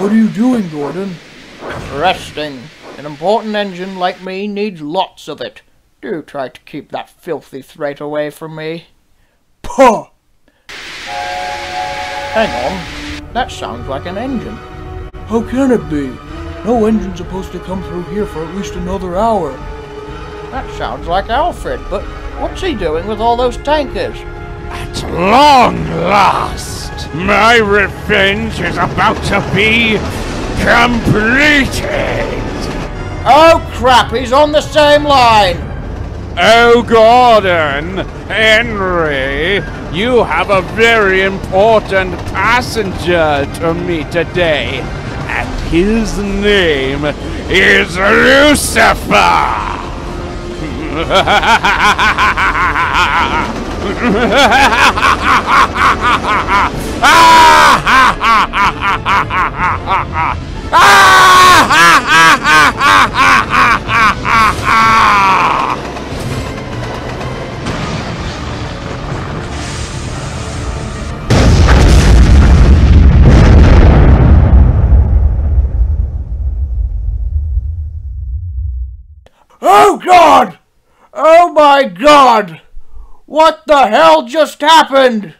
What are you doing, Gordon? Resting. An important engine like me needs lots of it. Do try to keep that filthy threat away from me. Puh! Hang on. That sounds like an engine. How can it be? No engine's supposed to come through here for at least another hour. That sounds like Alfred, but what's he doing with all those tankers? At long last, my revenge is about to be completed! Oh crap, he's on the same line! Oh, Gordon, Henry, you have a very important passenger to meet today, and his name is Lucifer! Oh god! Oh my god! What the hell just happened?